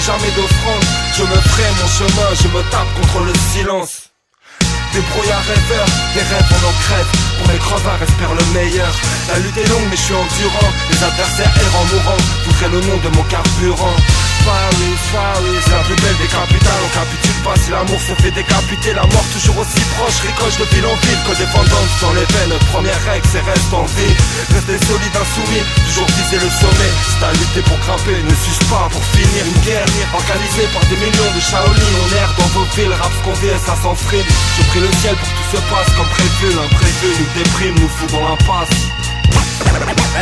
jamais d'offrande. Je me ferai mon chemin, je me tape contre le silence. Des brouillards rêveurs, des rêves en en crève Pour mes crevards espèrent le meilleur. La lutte est longue mais je suis endurant. Les adversaires errant mourant Voudraient le nom de mon carburant Paris, Paris, la plus belle des capitales On capitule pas si l'amour se fait décapiter. La mort toujours aussi proche, ricoche de ville en ville Que dépendance dans les veines, première règle c'est reste en vie. Rester solide, insoumis, toujours viser le sommet. C'est à lutter pour grimper, ne suis pas pour finir. Une guerre Organisée par des millions de Shaolin. On erre dans vos villes, rap qu'on ça s'enfrime Je prie le ciel pour que tout se passe comme prévu L'imprévu nous déprime, nous fout dans l'impasse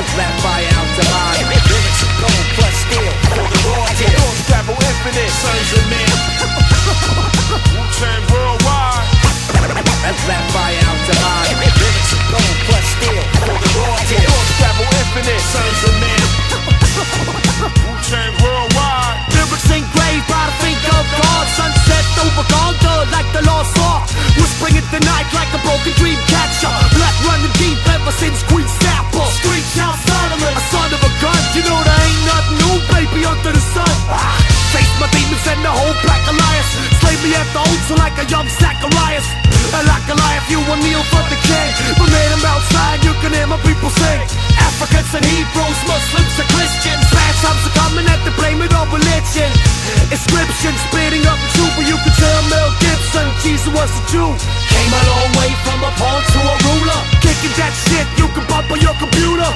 Let's gold plus steel for the raw deal. Thoughts travel infinite, sons of men. Wu-Tang worldwide. Let's let fire out to mine. Gold plus steel for the raw deal. Thoughts travel infinite, sons of men. At like a young Zacharias. And like Goliath, you will kneel for the king. But made him outside, you can hear my people sing. Africans and Hebrews, Muslims and Christians. Bad times are coming at the blame it on religion. Inscriptions speeding up the truth, but you can tell Mel Gibson, Jesus was a Jew. Came a long way from a pawn to a ruler. Kicking that shit you can bump on your computer.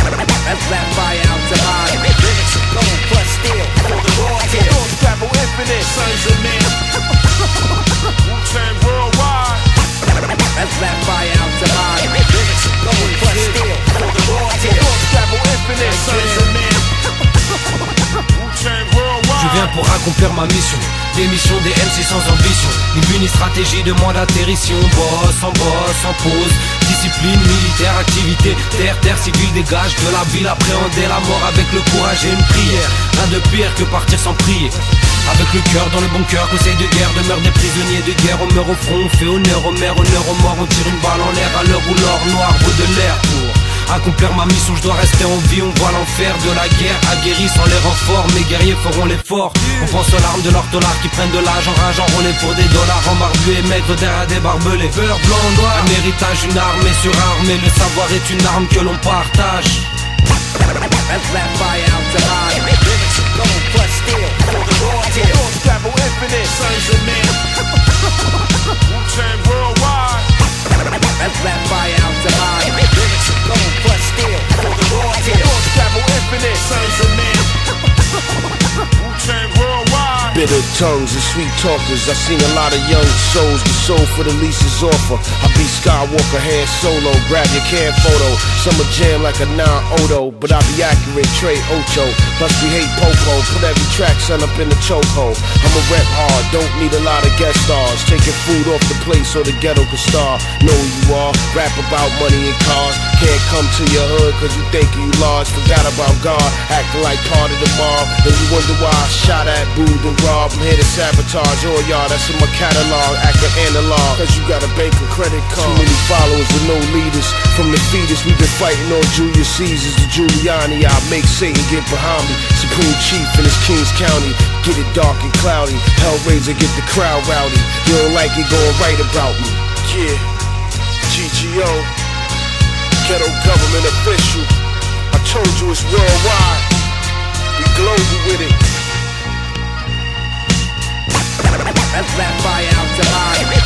Let's let fire out to mine. Lyrics of gold plus steel for the raw deal. Thoughts travel infinite, sons of men. Pour accomplir ma mission. Démission des MC sans ambition. Ni ni stratégie de moins d'atterrition Boss en boss, en pause. Discipline militaire, activité. Terre, terre civile, dégage de la ville. Appréhender la mort avec le courage et une prière. Rien de pire que partir sans prier. Avec le cœur dans le bon cœur, conseil de guerre Demeure des prisonniers de guerre, on meurt au front On fait honneur aux mères, honneur aux morts. On tire une balle en l'air à l'heure où l'or noir vaut de l'air Accomplir ma mission, je dois rester en vie On voit l'enfer de la guerre aguerri sans les renforts Mes guerriers feront l'effort On pense aux larmes de leurs dollars qui prennent de l'âge Enrage enrôlés pour des dollars En barbu et maître derrière des barbelés Peur blanc noir, un héritage, une armée surarmée Le savoir est une arme que l'on partage Let's let fire out to mine. Lyrics of gold plus steel for the raw deal. Thoughts travel infinite, sons of men. Wu-Tang worldwide. Let's let fire out to mine. Lyrics of gold plus steel for the raw deal. Thoughts travel infinite, sons of men. Wu-Tang worldwide. Bitter tongues and sweet talkers. I seen a lot of young souls get sold for the lease's offer. I be Skywalker Han Solo, grab your can photo. Summer jam like a non-odo, but I be accurate, Trey Ocho. Plus we hate Popo, put every track son up in the chokehold. I'm a rep hard, don't need a lot of guest stars. Taking food off the plate so the ghetto can star. Know who you are, rap about money and cars. Can't come to your hood cause you think you large. Forgot about God, acting like part of the mob. Then you wonder why I shot at, booed and robbed. I'm here to sabotage all y'all, that's in my catalog. Acting analog, cause you got a bank or credit card. Too many followers with no leaders. From the fetus, we've been fighting on Julius Caesars to Giuliani. I make Satan get behind me. Supreme Chief in this Kings County. Get it dark and cloudy. Hell Razah get the crowd rowdy. You don't like it, going right about me. Yeah, GGO, ghetto government official. I told you it's worldwide. We global with it. Let's laugh by out to high.